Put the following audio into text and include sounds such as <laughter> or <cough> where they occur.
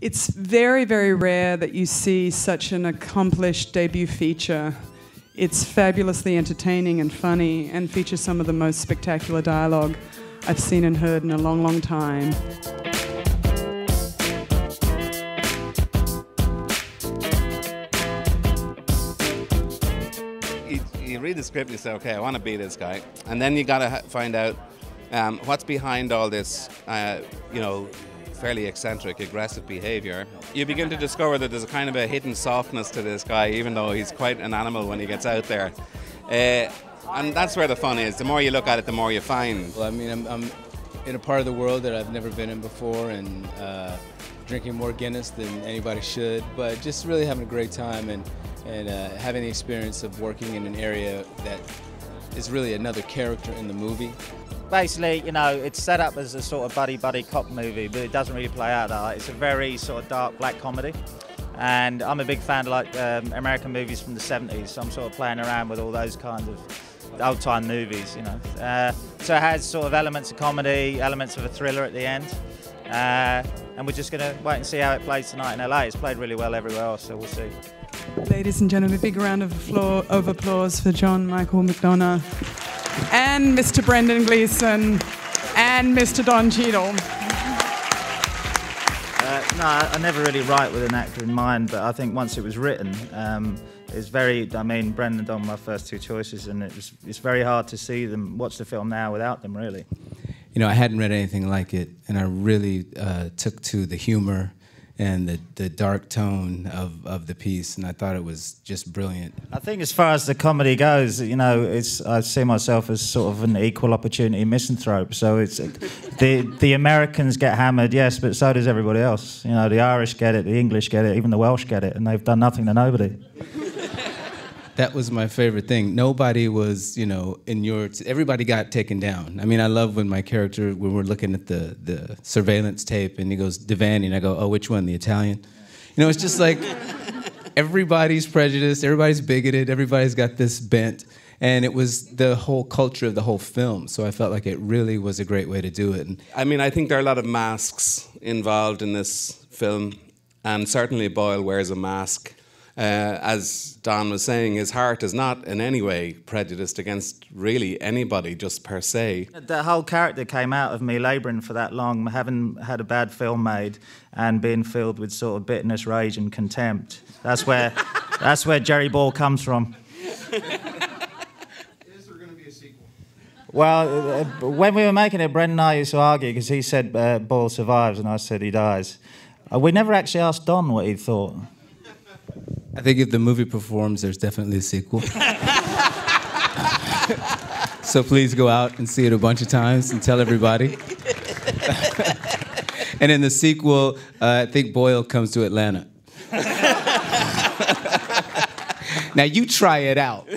It's very, very rare that you see such an accomplished debut feature. It's fabulously entertaining and funny and features some of the most spectacular dialogue I've seen and heard in a long, long time. You, you read the script you say, okay, I want to be this guy. And then you got to find out um, what's behind all this, uh, you know, fairly eccentric, aggressive behavior. You begin to discover that there's a kind of a hidden softness to this guy, even though he's quite an animal when he gets out there. Uh, and that's where the fun is. The more you look at it, the more you find. Well, I mean, I'm, I'm in a part of the world that I've never been in before and uh, drinking more Guinness than anybody should, but just really having a great time and, and uh, having the experience of working in an area that is really another character in the movie. Basically, you know, it's set up as a sort of buddy buddy cop movie, but it doesn't really play out that. It's a very sort of dark black comedy. And I'm a big fan of like um, American movies from the 70s, so I'm sort of playing around with all those kinds of old time movies, you know. Uh, so it has sort of elements of comedy, elements of a thriller at the end. Uh, and we're just going to wait and see how it plays tonight in LA. It's played really well everywhere else, so we'll see. Ladies and gentlemen, a big round of applause for John Michael McDonagh and Mr. Brendan Gleeson and Mr. Don Cheadle. Uh, no, I never really write with an actor in mind, but I think once it was written, um, it's very. I mean, Brendan and Don were my first two choices, and it was, it's very hard to see them watch the film now without them, really. You know, I hadn't read anything like it, and I really uh, took to the humor and the, the dark tone of, of the piece, and I thought it was just brilliant. I think as far as the comedy goes, you know, it's I see myself as sort of an equal opportunity misanthrope. So it's the the Americans get hammered, yes, but so does everybody else. You know, the Irish get it, the English get it, even the Welsh get it, and they've done nothing to nobody. That was my favorite thing. Nobody was, you know, in your. Everybody got taken down. I mean, I love when my character, when we're looking at the the surveillance tape, and he goes Devaney, and I go, oh, which one, the Italian? You know, it's just like <laughs> everybody's prejudiced, everybody's bigoted, everybody's got this bent, and it was the whole culture of the whole film. So I felt like it really was a great way to do it. And I mean, I think there are a lot of masks involved in this film, and certainly Boyle wears a mask. Uh, as Don was saying, his heart is not in any way prejudiced against really anybody, just per se. The whole character came out of me labouring for that long, having had a bad film made, and being filled with sort of bitterness, rage, and contempt. That's where, <laughs> that's where Gerry Boyle comes from. Well, uh, when we were making it, Brendan and I used to argue because he said uh, Ball survives and I said he dies. Uh, we never actually asked Don what he thought. I think if the movie performs, there's definitely a sequel. so please go out and see it a bunch of times and tell everybody. and in the sequel, uh, I think Boyle comes to Atlanta. <laughs> now you try it out.